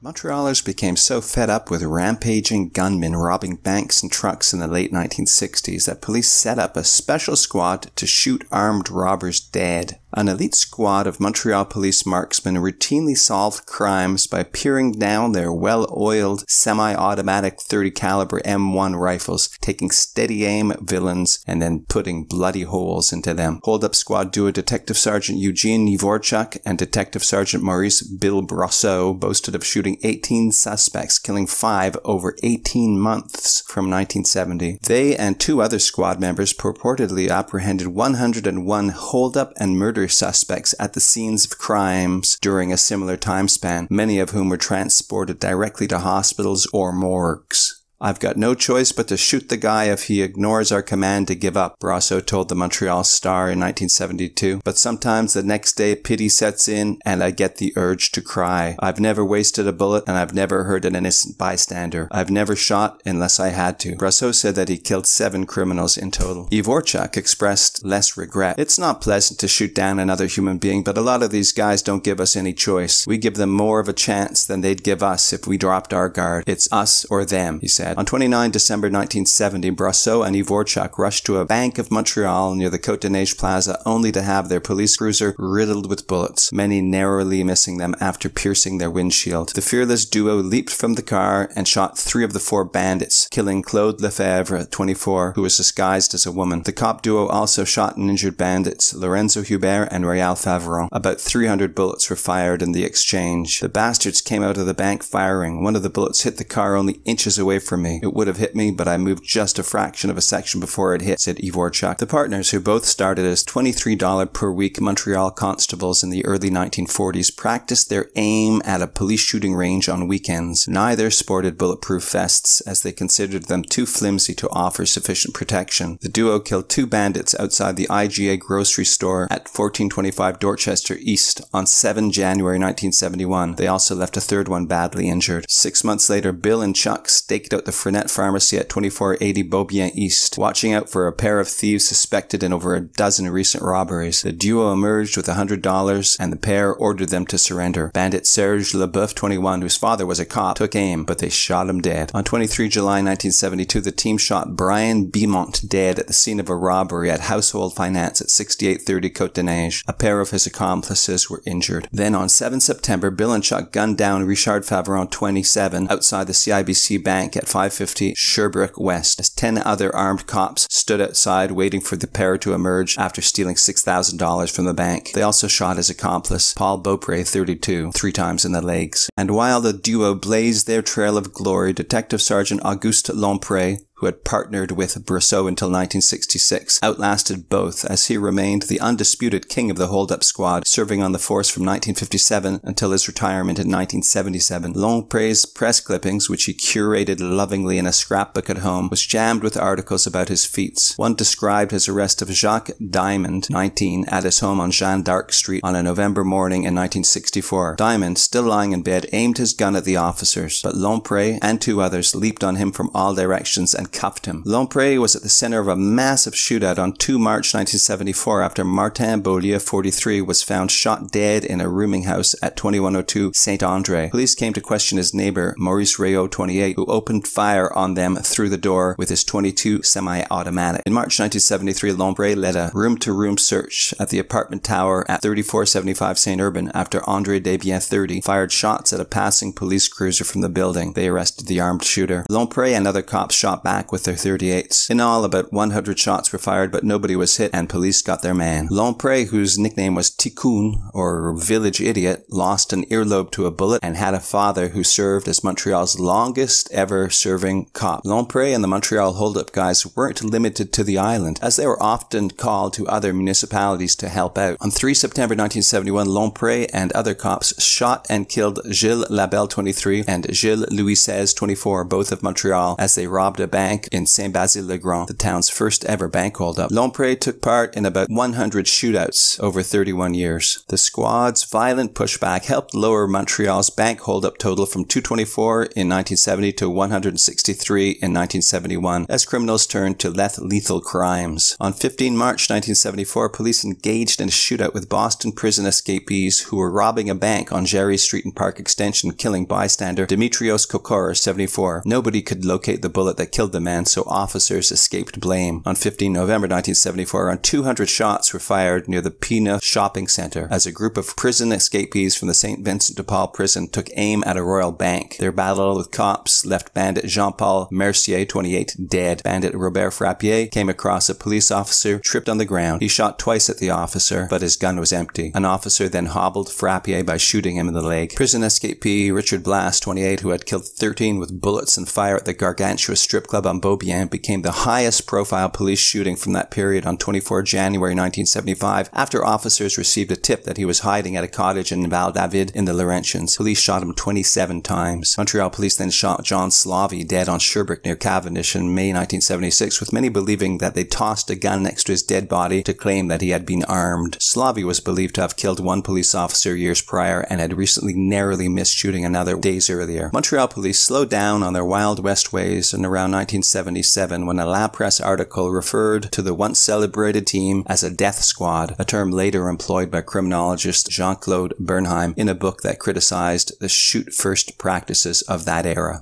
Montrealers became so fed up with rampaging gunmen robbing banks and trucks in the late 1960s that police set up a special squad to shoot armed robbers dead. An elite squad of Montreal police marksmen routinely solved crimes by peering down their well-oiled semi-automatic 30 caliber M1 rifles, taking steady aim at villains and then putting bloody holes into them. Hold-up squad duo Detective Sergeant Eugene Dvorchak and Detective Sergeant Maurice Bill Brosseau boasted of shooting 18 suspects, killing 5 over 18 months from 1970. They and two other squad members purportedly apprehended 101 hold-up and murder murder suspects at the scenes of crimes during a similar time span, many of whom were transported directly to hospitals or morgues. I've got no choice but to shoot the guy if he ignores our command to give up, Brosseau told the Montreal Star in 1972. But sometimes the next day pity sets in and I get the urge to cry. I've never wasted a bullet and I've never hurt an innocent bystander. I've never shot unless I had to. Brosseau said that he killed seven criminals in total. Dvorchak expressed less regret. It's not pleasant to shoot down another human being, but a lot of these guys don't give us any choice. We give them more of a chance than they'd give us if we dropped our guard. It's us or them, he said said. On 29 December 1970, Brosseau and Dvorchak rushed to a bank of Montreal near the Cote de Neige Plaza only to have their police cruiser riddled with bullets, many narrowly missing them after piercing their windshield. The fearless duo leaped from the car and shot three of the four bandits, killing Claude Lefebvre, 24, who was disguised as a woman. The cop duo also shot and injured bandits Lorenzo Hubert and Royal Favron. About 300 bullets were fired in the exchange. The bastards came out of the bank firing. One of the bullets hit the car only inches away from me. It would have hit me, but I moved just a fraction of a section before it hit, said Dvorchak. The partners, who both started as $23 per week Montreal constables in the early 1940s, practiced their aim at a police shooting range on weekends. Neither sported bulletproof vests, as they considered them too flimsy to offer sufficient protection. The duo killed two bandits outside the IGA grocery store at 1425 Dorchester East on 7 January 1971. They also left a third one badly injured. Six months later, Bill and Chuck staked out the Frenette Pharmacy at 2480 Beaubien East, watching out for a pair of thieves suspected in over a dozen recent robberies. The duo emerged with $100 and the pair ordered them to surrender. Bandit Serge Leboeuf, 21, whose father was a cop, took aim, but they shot him dead. On 23 July 1972, the team shot Brian Beaumont dead at the scene of a robbery at Household Finance at 6830 Côte de Neige. A pair of his accomplices were injured. Then on 7 September, Bill and Chuck gunned down Richard Favron, 27, outside the CIBC Bank at 550 Sherbrooke West as 10 other armed cops stood outside waiting for the pair to emerge after stealing $6,000 from the bank. They also shot his accomplice, Paul Beaupre, 32, three times in the legs. And while the duo blazed their trail of glory, Detective Sergeant Auguste Lompré who had partnered with Brosseau until 1966, outlasted both as he remained the undisputed king of the hold-up squad, serving on the force from 1957 until his retirement in 1977. Lompre's press clippings, which he curated lovingly in a scrapbook at home, was jammed with articles about his feats. One described his arrest of Jacques Diamond, 19, at his home on Jeanne d'Arc Street on a November morning in 1964. Diamond, still lying in bed, aimed his gun at the officers, but Lompre and two others leaped on him from all directions and cuffed him. Lompré was at the center of a massive shootout on 2 March 1974 after Martin Beaulieu, 43, was found shot dead in a rooming house at 2102 Saint Andre. Police came to question his neighbor, Maurice Rayo, 28, who opened fire on them through the door with his 22 semi-automatic. In March 1973, Lompré led a room-to-room search at the apartment tower at 3475 Saint Urbain after Andre Desbiens, 30, fired shots at a passing police cruiser from the building. They arrested the armed shooter. Lompré and other cops shot back back with their 38s. In all, about 100 shots were fired, but nobody was hit, and police got their man. Lompré, whose nickname was Ticoun, or Village Idiot, lost an earlobe to a bullet and had a father who served as Montreal's longest ever serving cop. Lompré and the Montreal holdup guys weren't limited to the island, as they were often called to other municipalities to help out. On 3 September 1971, Lompré and other cops shot and killed Gilles Labelle, 23, and Gilles Louis XVI, 24, both of Montreal, as they robbed a bank Bank in Saint-Basile-le-Grand, the town's first ever bank holdup. Lompré took part in about 100 shootouts over 31 years. The squad's violent pushback helped lower Montreal's bank holdup total from 224 in 1970 to 163 in 1971 as criminals turned to less lethal crimes. On 15 March 1974, police engaged in a shootout with Boston prison escapees who were robbing a bank on Jarry Street and Park Extension, killing bystander Dimitrios Kokora, 74. Nobody could locate the bullet that killed the man, so officers escaped blame. On 15 November 1974, around 200 shots were fired near the Pina Shopping Centre as a group of prison escapees from the St. Vincent de Paul prison took aim at a Royal Bank. Their battle with cops left bandit Jean-Paul Mercier, 28, dead. Bandit Robert Frappier came across a police officer, tripped on the ground. He shot twice at the officer, but his gun was empty. An officer then hobbled Frappier by shooting him in the leg. Prison escapee Richard Blass, 28, who had killed 13 with bullets and fire at the Gargantua strip club on Beaubien, became the highest profile police shooting from that period on 24 January 1975 after officers received a tip that he was hiding at a cottage in Val David in the Laurentians. Police shot him 27 times. Montreal police then shot John Slavy dead on Sherbrooke near Cavendish in May 1976, with many believing that they tossed a gun next to his dead body to claim that he had been armed. Slavy was believed to have killed one police officer years prior and had recently narrowly missed shooting another days earlier. Montreal police slowed down on their Wild West ways in around 1977 when a La Presse article referred to the once celebrated team as a death squad, a term later employed by criminologist Jean-Claude Bernheim in a book that criticized the shoot first practices of that era.